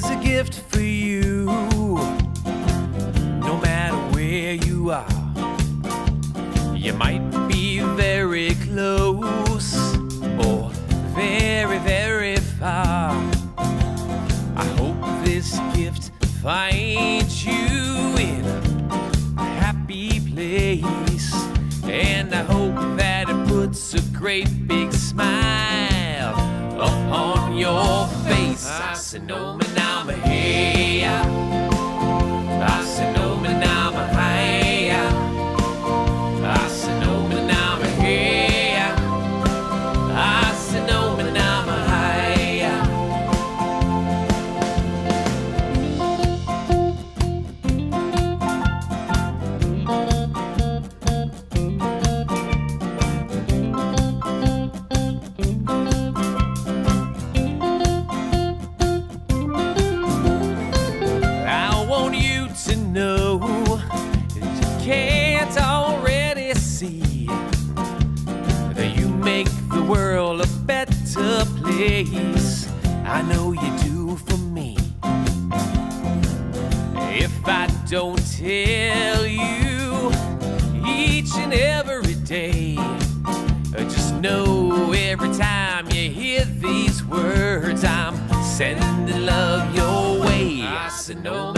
Here's a gift for you. No matter where you are, you might be very close or very, very far. I hope this gift finds you in a happy place. And I hope that it puts a great big smile upon your face. I said, no, man, place. I know you do for me. If I don't tell you each and every day, just know every time you hear these words, I'm sending love your way. I said, no,